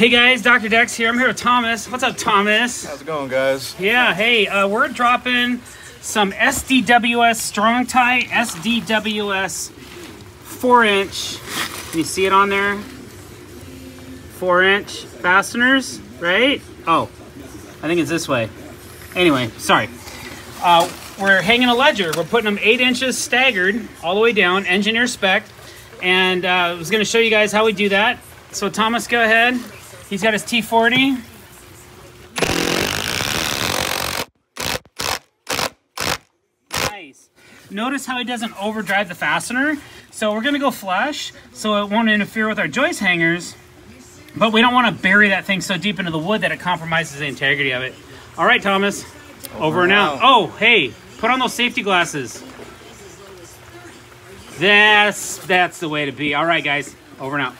Hey guys, Dr. Decks here. I'm here with Thomas. What's up, Thomas? How's it going, guys? Yeah, hey, uh, we're dropping some SDWS strong tie, SDWS 4 inch. Can you see it on there? 4 inch fasteners, right? Oh, I think it's this way. Anyway, sorry. Uh, we're hanging a ledger. We're putting them 8 inches staggered all the way down, engineer spec. And uh, I was going to show you guys how we do that. So Thomas, go ahead. He's got his T40. Nice. Notice how he doesn't overdrive the fastener. So we're gonna go flush so it won't interfere with our joist hangers, but we don't wanna bury that thing so deep into the wood that it compromises the integrity of it. All right, Thomas, over, over and out. out. Oh, hey, put on those safety glasses. That's, that's the way to be. All right, guys, over and out.